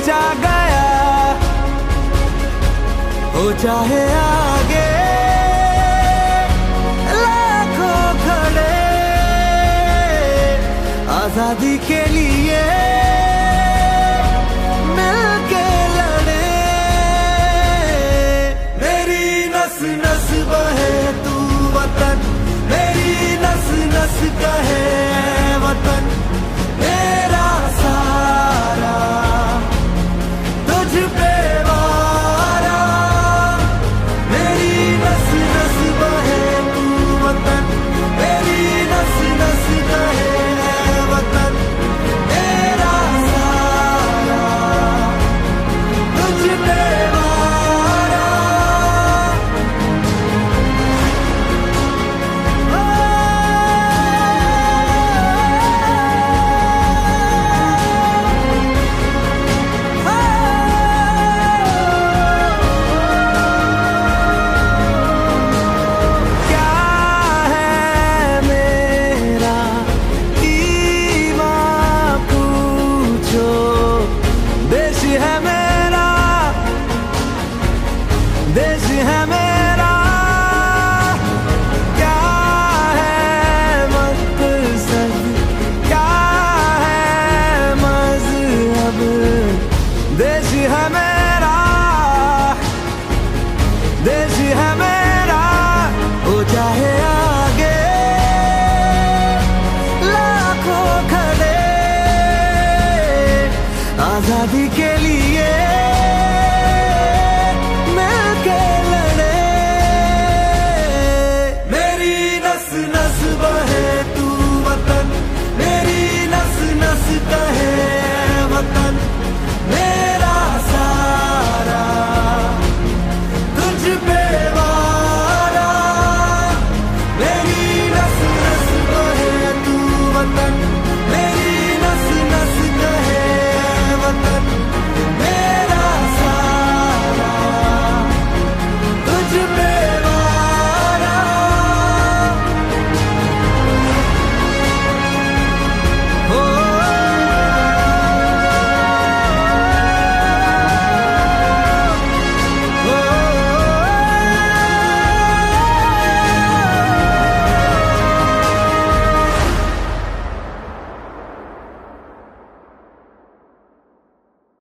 सींचा गया। हो चाहे आगे। लाखों आज़ादी के लिए मिलके लड़े। मेरी नस नस बहे तू वतन। मेरी नस नस कहे। देश है मेरा। क्या है मकसद? क्या है मज़हब? देश है मेरा। देश है मेरा। हो चाहे आगे। लाखों खड़े आज़ादी के लिए